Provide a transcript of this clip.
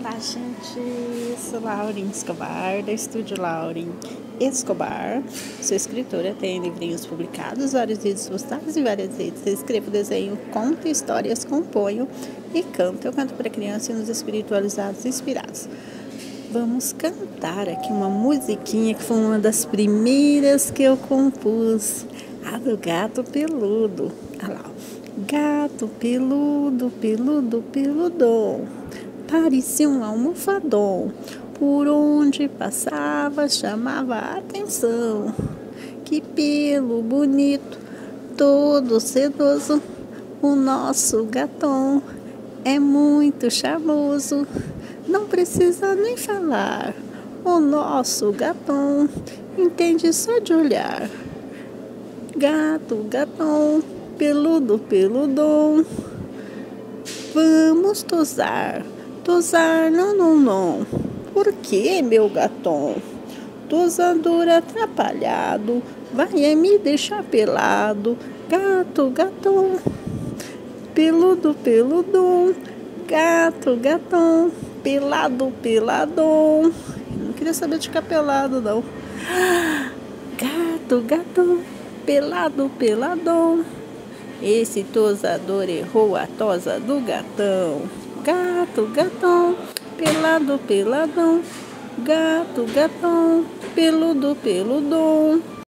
Olá, gente. Sou Lauren Escobar, da Estúdio Lauren Escobar. Sou escritora, tenho livrinhos publicados, vários vídeos postados em várias redes. Escrevo desenho, conto histórias, componho e canto. Eu canto para crianças e nos espiritualizados inspirados. Vamos cantar aqui uma musiquinha que foi uma das primeiras que eu compus. A do gato peludo. Olha lá. Gato peludo, peludo, peludão parecia um almofadão. Por onde passava chamava a atenção. Que pelo bonito, todo sedoso, o nosso gatão é muito charmoso. Não precisa nem falar. O nosso gatão entende só de olhar. Gato, gatão, peludo, peludom. Vamos tosar Tosar, não, não, não. Por que, meu gatom? Tosador atrapalhado, vai me deixar pelado. Gato, gatão, peludo, peludom. Gato, gatão, pelado, peladom. Não queria saber de ficar pelado, não. Gato, gatão, pelado, peladom. Esse tosador errou a tosa do gatão. Gato, gatão, pelado, peladão. Gato, gatão, peludo, peludom.